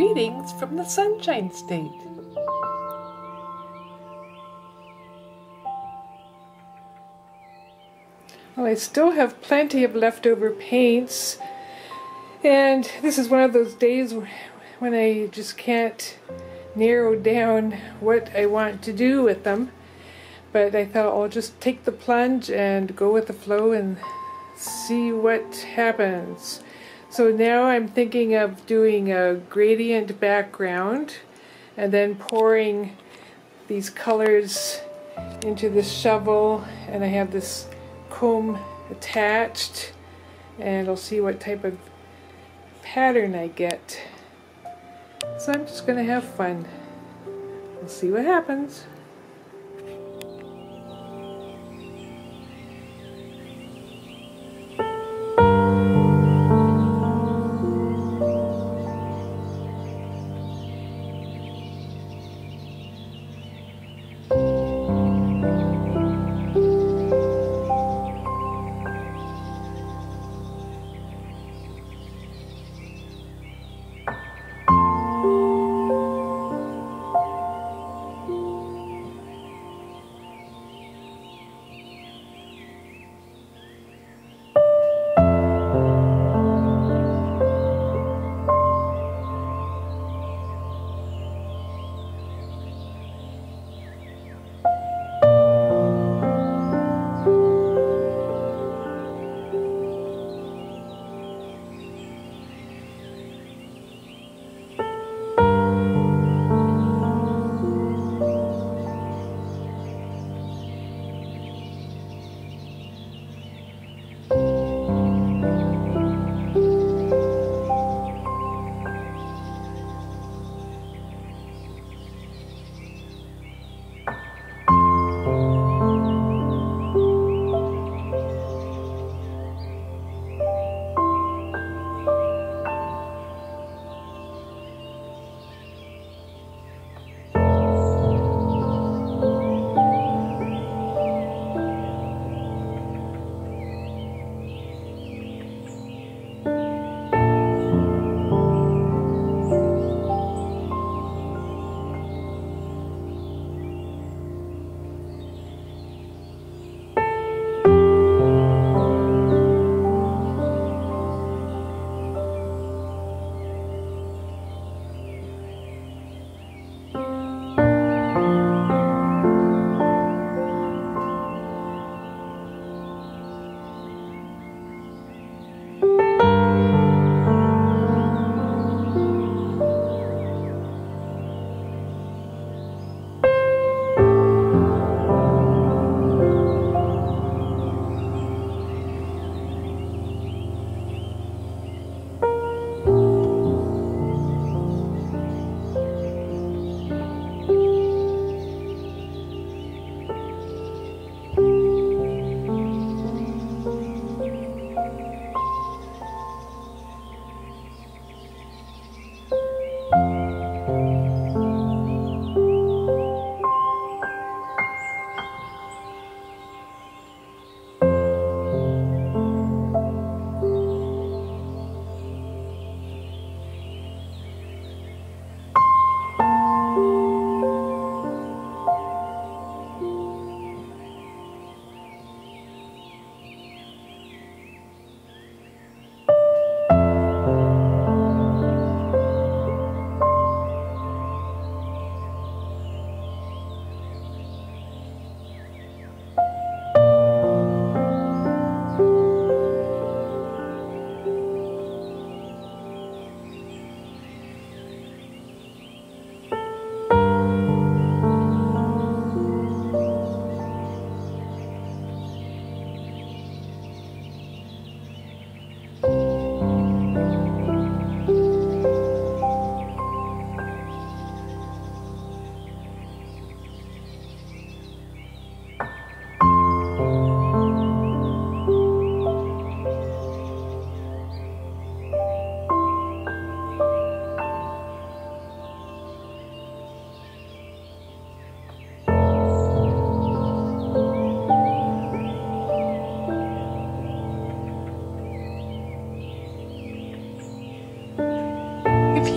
Greetings from the Sunshine State. Well, I still have plenty of leftover paints, and this is one of those days when I just can't narrow down what I want to do with them. But I thought I'll just take the plunge and go with the flow and see what happens. So now I'm thinking of doing a gradient background and then pouring these colors into this shovel and I have this comb attached and I'll see what type of pattern I get. So I'm just going to have fun. We'll see what happens.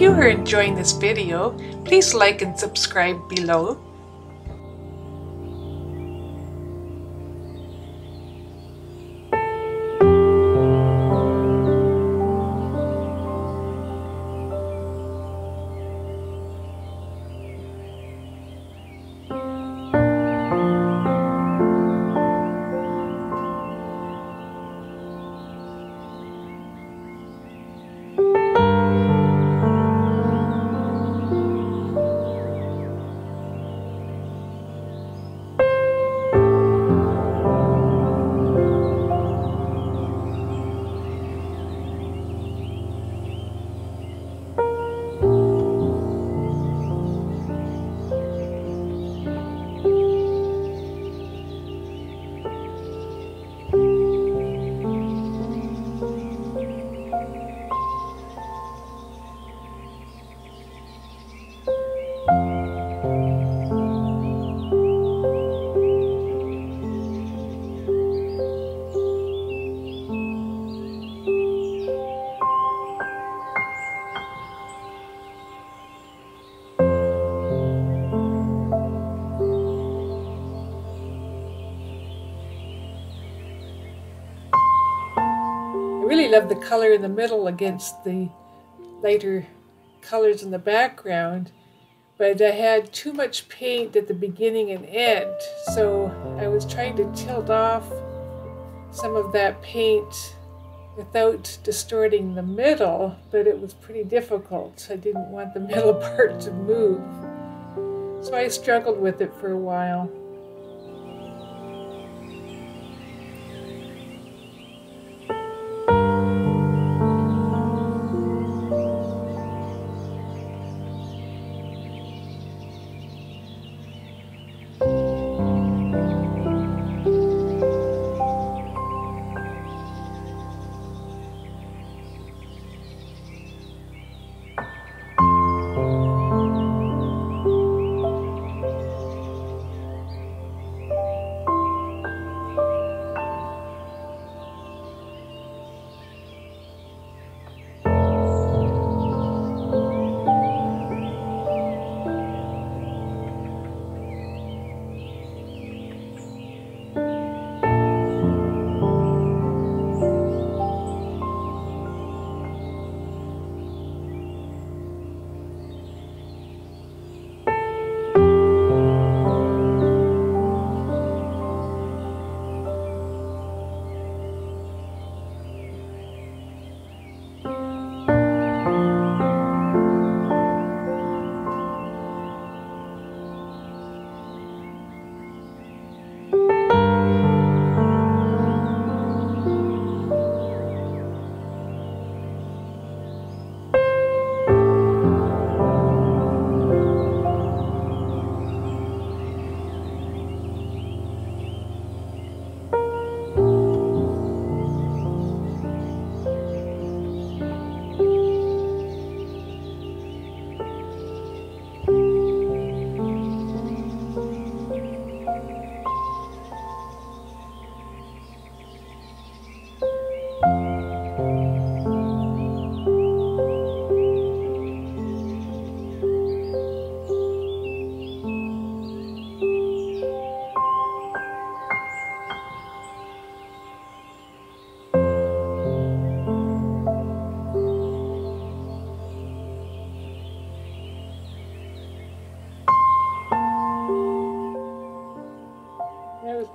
You are enjoying this video, please like and subscribe below. Really love the color in the middle against the lighter colors in the background, but I had too much paint at the beginning and end, so I was trying to tilt off some of that paint without distorting the middle, but it was pretty difficult. I didn't want the middle part to move. So I struggled with it for a while.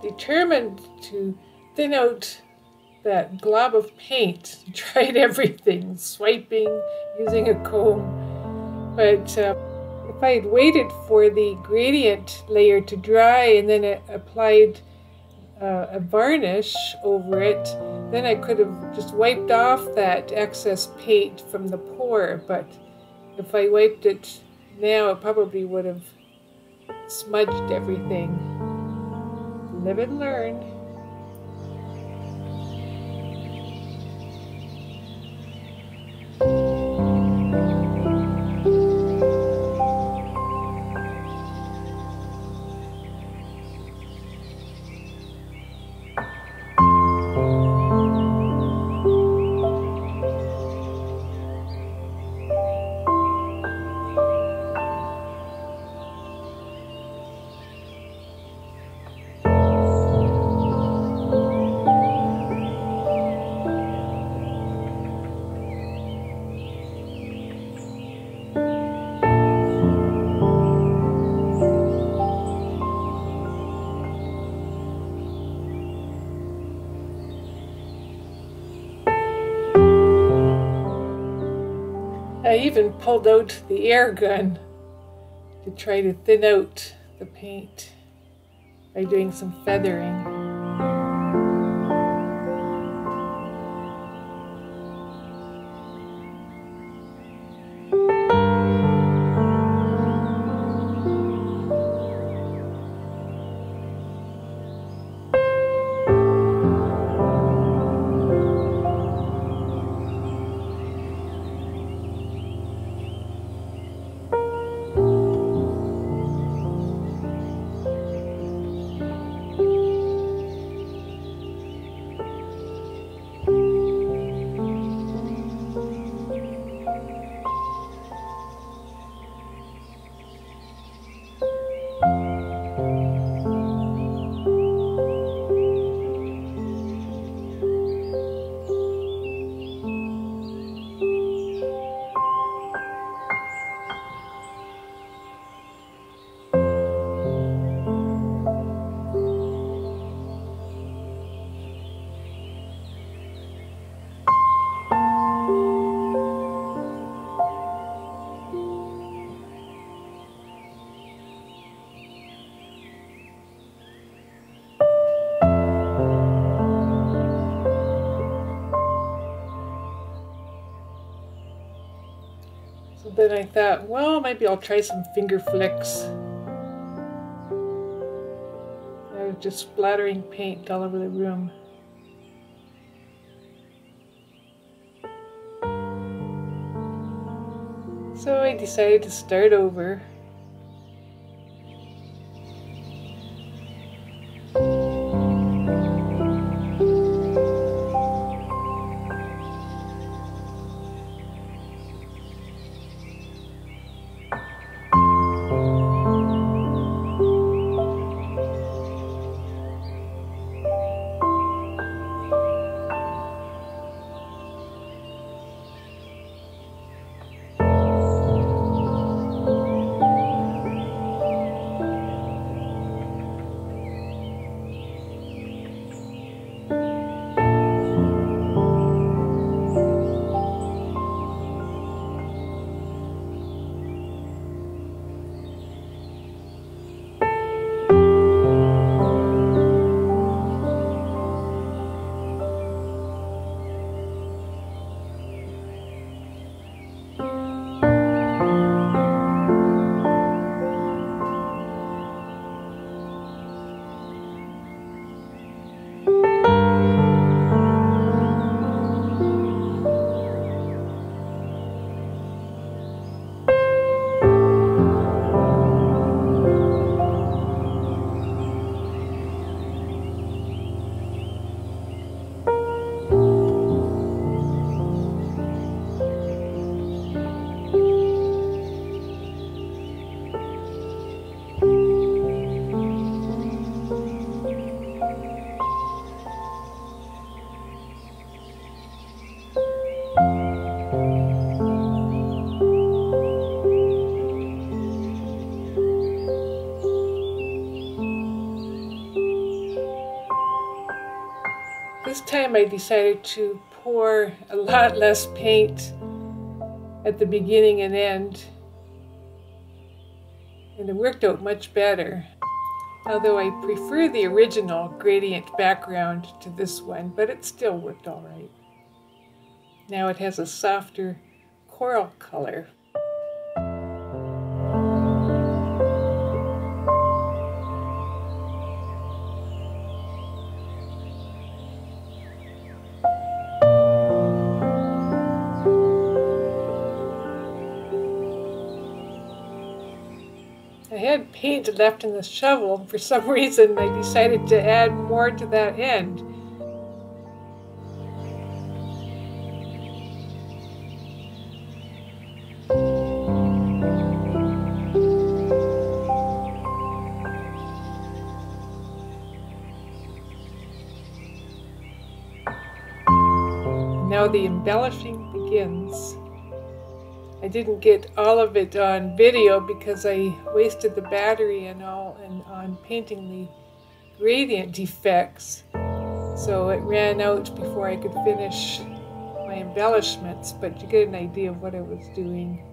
Determined to thin out that glob of paint. Tried everything, swiping, using a comb. But uh, if I had waited for the gradient layer to dry and then applied uh, a varnish over it, then I could have just wiped off that excess paint from the pour. But if I wiped it now, it probably would have smudged everything. Live and learn. Even pulled out the air gun to try to thin out the paint by doing some feathering. Then I thought, well, maybe I'll try some finger flicks. I was just splattering paint all over the room. So I decided to start over. Time I decided to pour a lot less paint at the beginning and end. And it worked out much better. Although I prefer the original gradient background to this one, but it still worked all right. Now it has a softer coral color. Had left in the shovel. For some reason, they decided to add more to that end. Now the embellishing begins. I didn't get all of it on video because I wasted the battery and all and on painting the gradient defects. So it ran out before I could finish my embellishments, but you get an idea of what I was doing.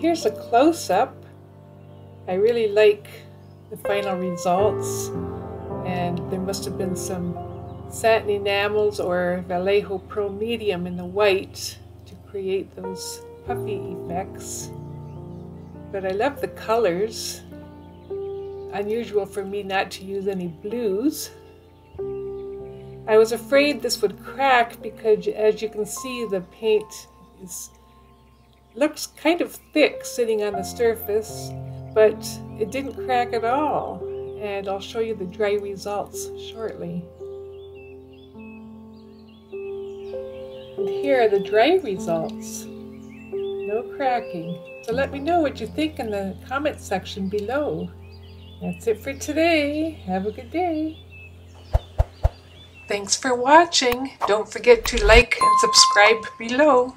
Here's a close-up. I really like the final results and there must have been some satin enamels or Vallejo Pro Medium in the white to create those puffy effects. But I love the colors. Unusual for me not to use any blues. I was afraid this would crack because as you can see the paint is looks kind of thick sitting on the surface, but it didn't crack at all. And I'll show you the dry results shortly. And here are the dry results. No cracking. So let me know what you think in the comment section below. That's it for today. Have a good day. Thanks for watching. Don't forget to like and subscribe below.